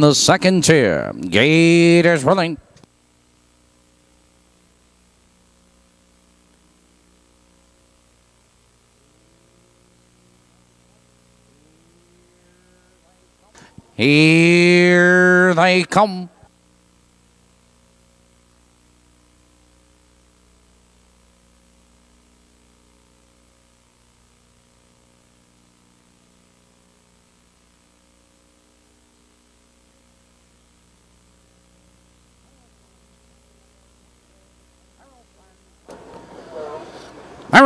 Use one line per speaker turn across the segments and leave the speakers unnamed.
the second tier. Gators rolling. Here they come.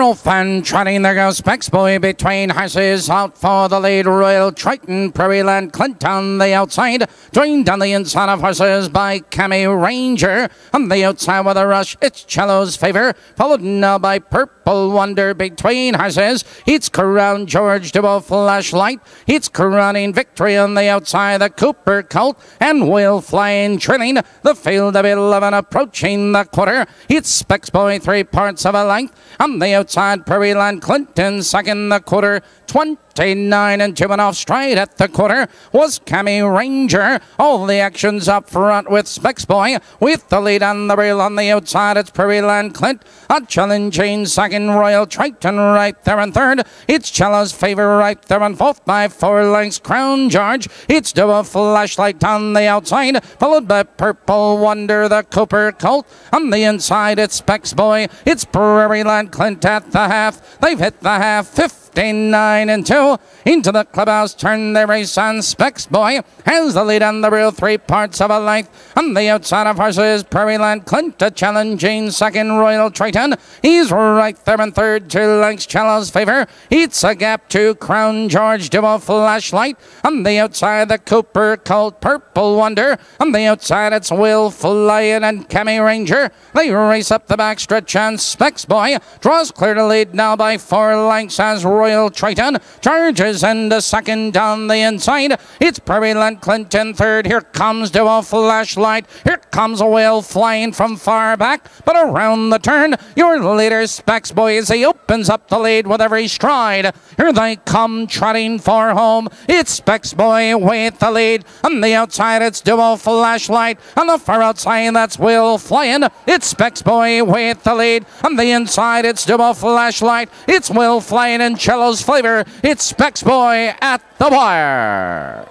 Errol Fan trotting there goes Specs Boy between horses out for the lead Royal Triton Prairie Land Clint on the outside joined on the inside of horses by Cami Ranger. On the outside with a rush it's Cello's favor followed now by Purple Wonder between horses. It's Crown George Double Flashlight. It's crowning victory on the outside the Cooper Colt and Will Flying Trilling the field of 11 approaching the quarter. It's Specs Boy three parts of a length. On the outside Prairie Land Clinton second the quarter 29 and two and off straight at the quarter was Cami Ranger. All the actions up front with Specs Boy with the lead on the rail on the outside. It's Prairie Land Clint. A challenging second Royal Triton right there and third. It's Cello's favor right there and fourth by four lengths. Crown George. It's double flashlight on the outside, followed by Purple Wonder, the Cooper Colt. On the inside, it's Specs Boy. It's Prairie Land Clint at the half. They've hit the half. 59 and 2 into the clubhouse turn the race on. Specs Boy has the lead on the real three parts of a length on the outside of horses Prairie Land Clint a challenging second Royal Triton. He's right there in third two lengths Cello's favor it's a gap to Crown George Double Flashlight. On the outside the Cooper Colt Purple Wonder. On the outside it's Will Flying and Cami Ranger. They race up the back stretch and Specs Boy. Draws clear to lead now by four lengths as Royal Triton charges and a second down the inside. It's Prairie Land Clinton third. Here comes Dual Flashlight. Here comes a whale flying from far back. But around the turn, your leader Specs Boy he opens up the lead with every stride. Here they come trotting for home. It's Specs Boy with the lead. On the outside, it's Dual Flashlight. On the far outside, that's Will flying. It's Specs Boy with the lead. On the inside, it's Dual Flashlight. It's Will flying and Cello's favor. It's Specs Boy at the wire.